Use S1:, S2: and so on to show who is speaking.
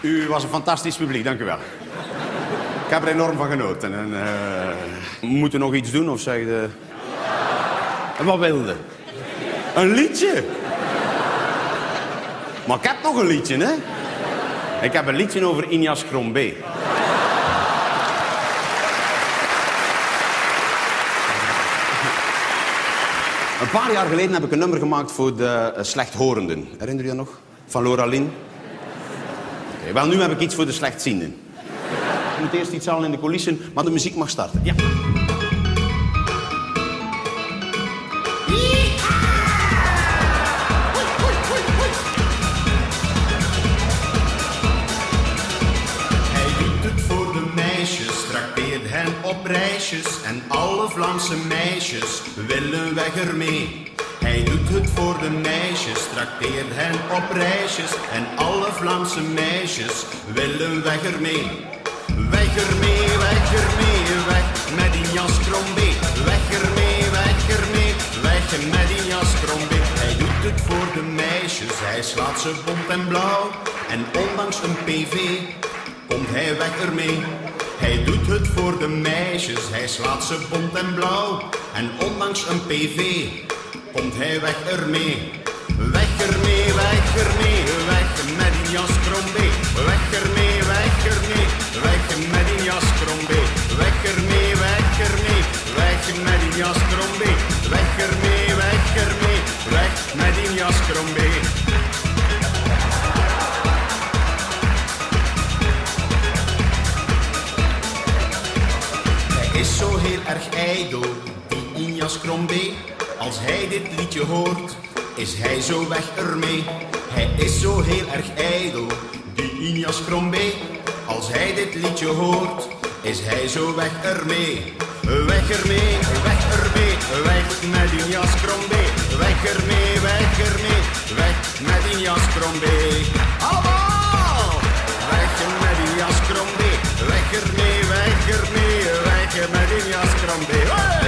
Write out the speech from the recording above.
S1: U was een fantastisch publiek, dank u wel. Ik heb er enorm van genoten. En, we moeten nog iets doen, of zeg je... En wat wilde? Een liedje? Maar ik heb nog een liedje, hè? Ik heb een liedje over Injas Krombe. Een paar jaar geleden heb ik een nummer gemaakt voor de uh, slechthorenden. Herinner je nog? Van Laura Lin. Okay, wel, nu heb ik iets voor de slechtzienden. Ik moet eerst iets halen in de coulissen, maar de muziek mag starten. Ja.
S2: op reisjes en alle Vlaamse meisjes willen weg ermee. De meisjes, trakteert hen op reisjes en alle Vlaamse meisjes willen weg ermee. Weg ermee, weg ermee, weg met die jas krombe. Weg ermee, weg ermee, weg met die jas krombe. Hij doet het voor de meisjes, hij slaat ze bont en blauw. En ondanks een PV komt hij weg ermee. Hij doet het voor de meisjes, hij slaat ze bont en blauw. En ondanks een PV komt hij weg ermee. Weg ermee, weg ermee, weg met die jas krombe. Weg ermee, weg ermee, weg met die jas krombe. Weg ermee, weg ermee, weg met die jas krombe. Weg ermee, weg ermee, weg met die jas krombe. is zo heel erg ijdel, die Injas Krombe. Als hij dit liedje hoort, is hij zo weg ermee. Hij is zo heel erg ijdel, die Injas Krombe. Als hij dit liedje hoort, is hij zo weg ermee. Weg ermee, weg ermee, weg met die jas Krombe. Weg ermee, weg ermee, weg met die jas Krombe. Allemaal! Weg met die jas Krombe. Weg ermee, weg ermee, weg met die jas Krombe.